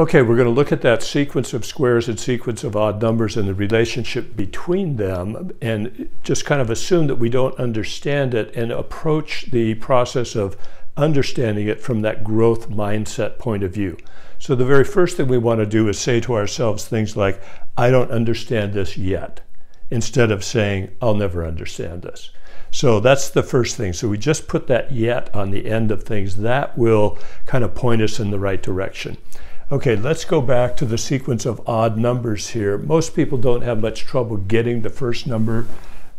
Okay, we're going to look at that sequence of squares and sequence of odd numbers and the relationship between them and just kind of assume that we don't understand it and approach the process of understanding it from that growth mindset point of view. So the very first thing we want to do is say to ourselves things like, I don't understand this yet, instead of saying, I'll never understand this. So that's the first thing. So we just put that yet on the end of things. That will kind of point us in the right direction. Okay, let's go back to the sequence of odd numbers here. Most people don't have much trouble getting the first number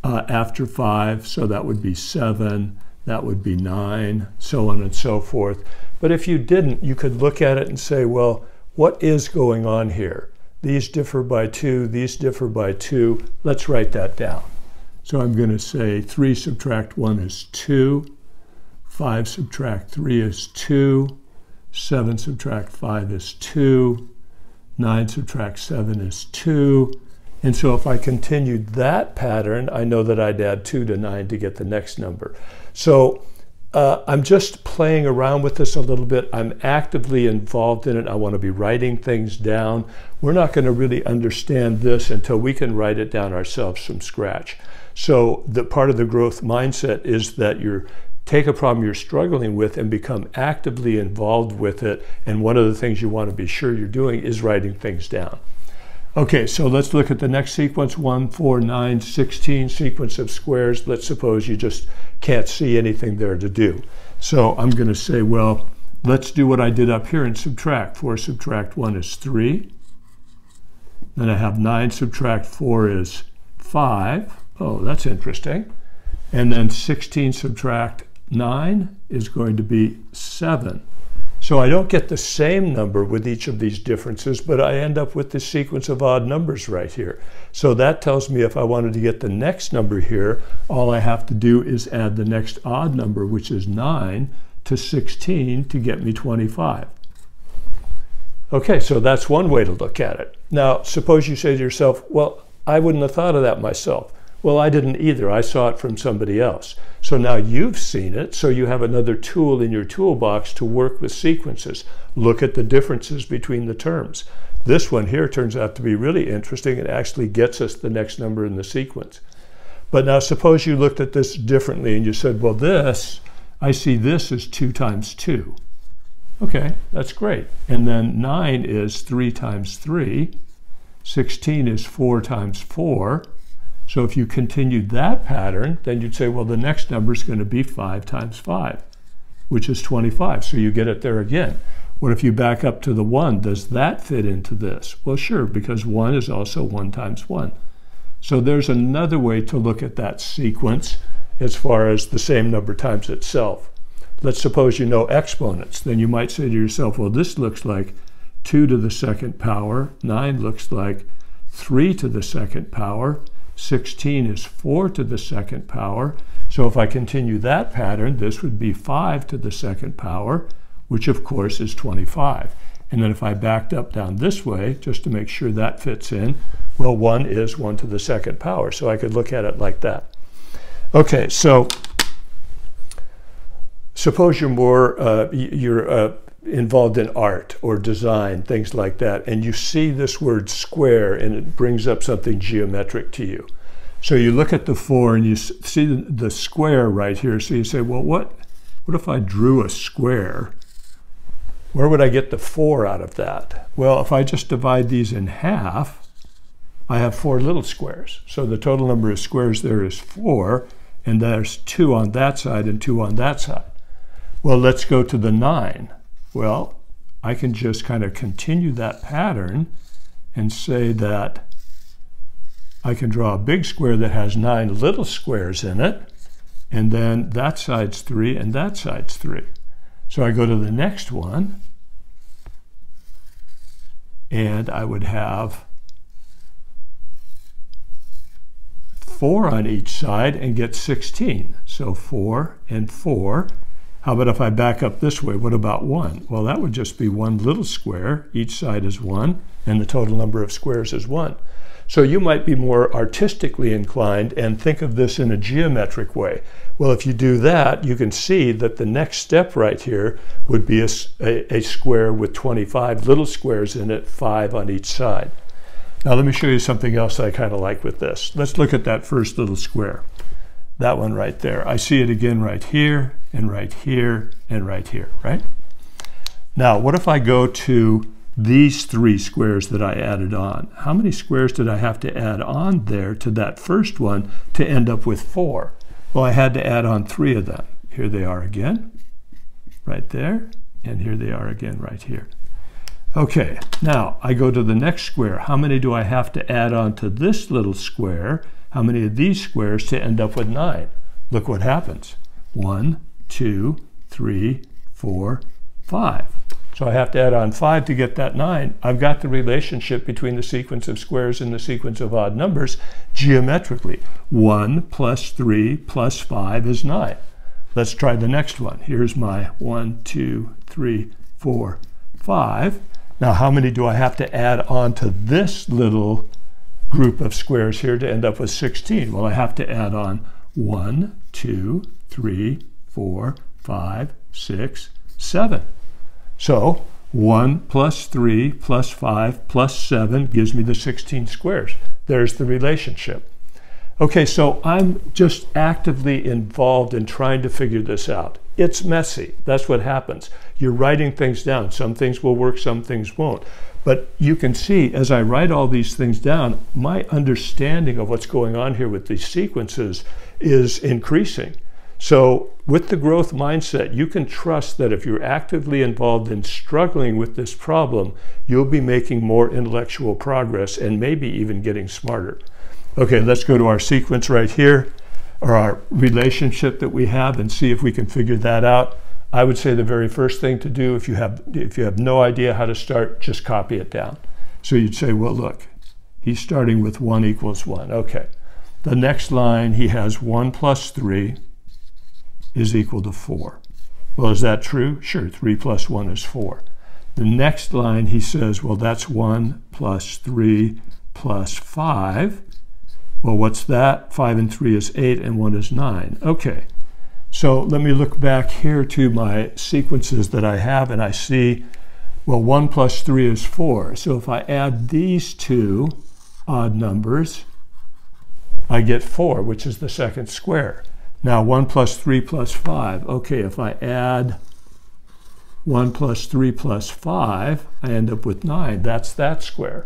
uh, after 5, so that would be 7, that would be 9, so on and so forth. But if you didn't, you could look at it and say, well, what is going on here? These differ by 2, these differ by 2. Let's write that down. So I'm going to say 3 subtract 1 is 2, 5 subtract 3 is 2, 7 subtract 5 is 2. 9 subtract 7 is 2. And so if I continued that pattern, I know that I'd add 2 to 9 to get the next number. So uh, I'm just playing around with this a little bit. I'm actively involved in it. I want to be writing things down. We're not going to really understand this until we can write it down ourselves from scratch. So the part of the growth mindset is that you're take a problem you're struggling with and become actively involved with it. And one of the things you want to be sure you're doing is writing things down. Okay, so let's look at the next sequence, 1, 4, 9, 16, sequence of squares. Let's suppose you just can't see anything there to do. So I'm going to say, well, let's do what I did up here and subtract. 4 subtract 1 is 3. Then I have 9 subtract 4 is 5. Oh, that's interesting. And then 16 subtract 9 is going to be 7. So I don't get the same number with each of these differences, but I end up with this sequence of odd numbers right here. So that tells me if I wanted to get the next number here, all I have to do is add the next odd number, which is 9, to 16 to get me 25. Okay, so that's one way to look at it. Now, suppose you say to yourself, well, I wouldn't have thought of that myself. Well, I didn't either. I saw it from somebody else. So now you've seen it, so you have another tool in your toolbox to work with sequences. Look at the differences between the terms. This one here turns out to be really interesting. It actually gets us the next number in the sequence. But now suppose you looked at this differently and you said, well, this, I see this is 2 times 2. Okay, that's great. And then 9 is 3 times 3. 16 is 4 times 4. So if you continued that pattern, then you'd say, well, the next number is going to be 5 times 5, which is 25. So you get it there again. What if you back up to the 1? Does that fit into this? Well, sure, because 1 is also 1 times 1. So there's another way to look at that sequence as far as the same number times itself. Let's suppose you know exponents. Then you might say to yourself, well, this looks like 2 to the second power. 9 looks like 3 to the second power. 16 is 4 to the second power. So if I continue that pattern, this would be 5 to the second power, which of course is 25. And then if I backed up down this way, just to make sure that fits in, well, 1 is 1 to the second power. So I could look at it like that. Okay, so suppose you're more, uh, you're uh, involved in art or design, things like that, and you see this word square and it brings up something geometric to you. So you look at the four and you see the square right here. So you say, well, what, what if I drew a square? Where would I get the four out of that? Well, if I just divide these in half, I have four little squares. So the total number of squares there is four, and there's two on that side and two on that side. Well, let's go to the nine. Well, I can just kind of continue that pattern and say that I can draw a big square that has nine little squares in it, and then that side's three and that side's three. So I go to the next one, and I would have four on each side and get 16. So four and four, how about if I back up this way? What about 1? Well, that would just be one little square. Each side is 1, and the total number of squares is 1. So you might be more artistically inclined and think of this in a geometric way. Well, if you do that, you can see that the next step right here would be a, a, a square with 25 little squares in it, five on each side. Now let me show you something else I kind of like with this. Let's look at that first little square. That one right there. I see it again right here, and right here, and right here, right? Now, what if I go to these three squares that I added on? How many squares did I have to add on there to that first one to end up with four? Well, I had to add on three of them. Here they are again, right there, and here they are again right here. Okay, now I go to the next square. How many do I have to add on to this little square? How many of these squares to end up with 9? Look what happens. One, two, three, four, five. So I have to add on 5 to get that 9. I've got the relationship between the sequence of squares and the sequence of odd numbers geometrically. 1 plus 3 plus 5 is 9. Let's try the next one. Here's my 1, 2, 3, 4, 5. Now, how many do I have to add on to this little group of squares here to end up with 16? Well, I have to add on 1, 2, 3, 4, 5, 6, 7. So 1 plus 3 plus 5 plus 7 gives me the 16 squares. There's the relationship. Okay, so I'm just actively involved in trying to figure this out. It's messy. That's what happens. You're writing things down. Some things will work, some things won't. But you can see as I write all these things down, my understanding of what's going on here with these sequences is increasing. So, with the growth mindset, you can trust that if you're actively involved in struggling with this problem, you'll be making more intellectual progress and maybe even getting smarter. Okay, let's go to our sequence right here, or our relationship that we have, and see if we can figure that out. I would say the very first thing to do, if you have if you have no idea how to start, just copy it down. So you'd say, well, look, he's starting with 1 equals 1. Okay. The next line, he has 1 plus 3 is equal to 4. Well, is that true? Sure, 3 plus 1 is 4. The next line, he says, well, that's 1 plus 3 plus 5. Well, what's that? 5 and 3 is 8, and 1 is 9. Okay, so let me look back here to my sequences that I have, and I see, well, 1 plus 3 is 4. So if I add these two odd numbers, I get 4, which is the second square. Now 1 plus 3 plus 5. Okay, if I add 1 plus 3 plus 5, I end up with 9. That's that square.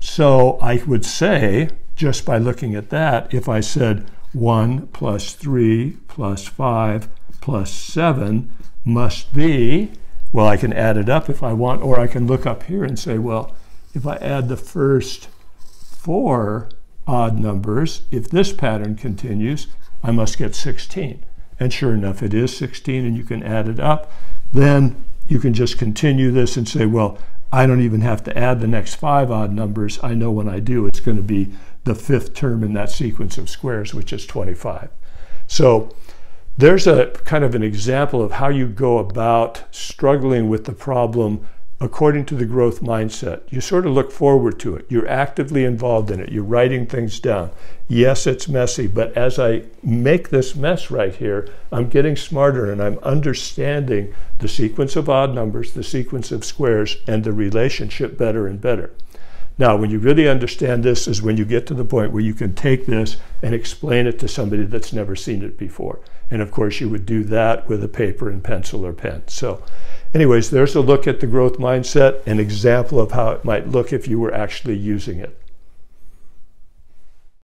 So I would say, just by looking at that, if I said 1 plus 3 plus 5 plus 7 must be, well, I can add it up if I want, or I can look up here and say, well, if I add the first four odd numbers, if this pattern continues, I must get 16. And sure enough, it is 16, and you can add it up. Then you can just continue this and say, well, I don't even have to add the next five odd numbers. I know when I do, it's going to be the fifth term in that sequence of squares, which is 25. So there's a kind of an example of how you go about struggling with the problem according to the growth mindset. You sort of look forward to it. You're actively involved in it. You're writing things down. Yes, it's messy, but as I make this mess right here, I'm getting smarter and I'm understanding the sequence of odd numbers, the sequence of squares, and the relationship better and better. Now, when you really understand this is when you get to the point where you can take this and explain it to somebody that's never seen it before. And of course, you would do that with a paper and pencil or pen. So anyways, there's a look at the growth mindset, an example of how it might look if you were actually using it.